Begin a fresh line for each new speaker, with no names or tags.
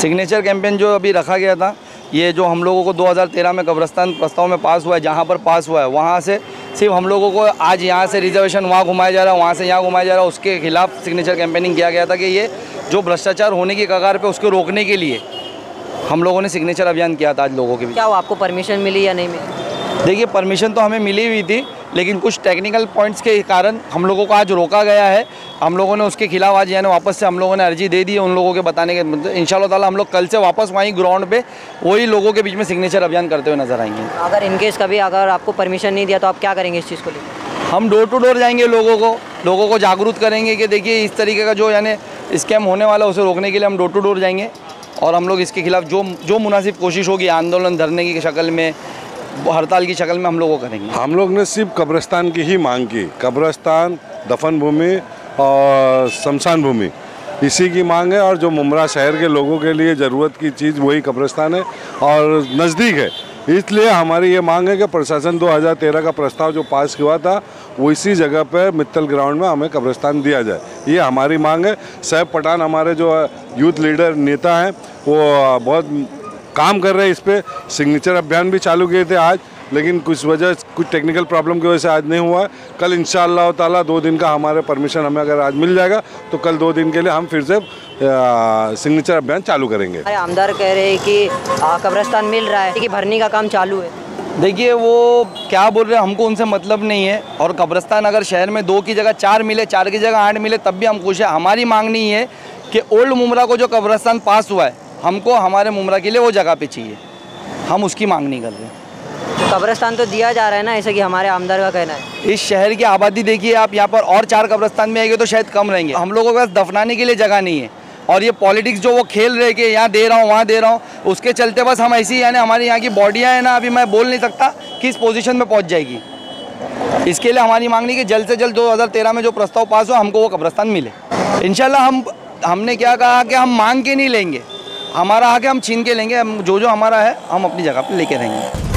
Signature campaign जो अभी रखा गया था ये जो हम लोगों को 2013 में कब्रस्तान प्रस्ताव में पास हुआ है जहाँ पर पास हुआ है वहाँ से सिर्फ़ हम लोगों को आज यहाँ से रिजर्वेशन वहाँ घुमाया जा रहा है वहाँ से यहाँ घुमाया जा रहा है उसके खिलाफ सिग्नेचर कैंपेनिंग किया गया था कि ये जो भ्रष्टाचार होने की कगार पे उसको रोकने के लिए हम लोगों ने सिग्नेचर अभियान किया था आज लोगों के बीच।
क्या आपको परमिशन मिली या नहीं मिली?
देखिए परमिशन तो हमें मिली हुई थी लेकिन कुछ टेक्निकल पॉइंट्स के कारण हम लोगों को आज रोका गया है। हम लोगों ने उसके खिलाफ आज यानी वापस से हम लोगों ने अर्जी दे दी है उन लोगों के बताने के मतलब इन ताला हम लोग कल से वापस वहीं ग्राउंड पे वही लोगों के बीच में सिग्नेचर अभियान करते हुए नज़र आएँगे।
अगर इनकेस कभी अगर आपको परमिशन नहीं दिया तो आप क्या करेंगे इस चीज़ को लेकर?
हम डोर टू डोर जाएँगे लोगों को लोगों को जागरूक करेंगे कि देखिए इस तरीके का जो यानी स्कैम होने वाला है उसे रोकने के लिए हम डोर टू डोर जाएँगे और हम लोग इसके खिलाफ जो जो मुनासिब कोशिश होगी आंदोलन धरने की शक्ल में हड़ताल की शक्ल में हम लोगों वो करेंगे।
हम लोग ने सिर्फ़ कब्रिस्तान की ही मांग की। कब्रिस्तान, दफन भूमि और शमशान भूमि, इसी की मांग है और जो मुमरा शहर के लोगों के लिए ज़रूरत की चीज़ वही कब्रिस्तान है और नज़दीक है। इसलिए हमारी ये मांग है कि प्रशासन 2013 का प्रस्ताव जो पास हुआ था, वो इसी जगह पर मित्तल ग्राउंड में हमें कब्रिस्तान दिया जाए। ये हमारी मांग है। सैफ पठान हमारे जो यूथ लीडर नेता हैं, वो बहुत काम कर रहे हैं इस पर सिग्नेचर अभियान भी चालू किए थे आज लेकिन कुछ वजह कुछ टेक्निकल प्रॉब्लम की वजह से आज नहीं हुआ। कल इन ताला दो दिन का हमारे परमिशन हमें अगर आज मिल जाएगा तो कल दो दिन के लिए हम फिर से सिग्नेचर अभियान चालू करेंगे।
आमदार कह रहे हैं कि कब्रिस्तान मिल रहा है कि भरने का काम चालू है।
देखिए वो क्या बोल रहे हैं हमको उनसे मतलब नहीं है। और कब्रस्तान अगर शहर में दो की जगह चार मिले चार की जगह आठ मिले तब भी हम खुश हैं। हमारी मांग नहीं है कि ओल्ड मुमरा को जो कब्रस्तान पास हुआ है हमको हमारे मुमरा के लिए वो जगह पे चाहिए। हम उसकी मांग नहीं कर रहे
तो कब्रस्तान तो दिया जा रहा है ना ऐसे कि हमारे आमदार का कहना है।
इस शहर की आबादी देखिए आप यहाँ पर और चार कब्रस्तान में आएँगे तो शायद कम रहेंगे। हम लोगों के पास दफनाने के लिए जगह नहीं है। और ये पॉलिटिक्स जो वो खेल रहे कि यहाँ दे रहा हूँ वहाँ दे रहा हूँ उसके चलते बस हम ऐसी यानी हमारे यहाँ की बॉडियाँ हैं ना अभी मैं बोल नहीं सकता किस पोजीशन में पहुँच जाएगी। इसके लिए हमारी मांग नहीं कि जल्द से जल्द 2013 में जो प्रस्ताव पास हो हमको वो कब्रस्तान मिले। इंशाल्लाह हम हमने क्या कहा कि हम मांग के नहीं लेंगे। हमारा आके हम छीन के लेंगे, हम जो जो हमारा है, हम अपनी जगह पर लेके रहेंगे।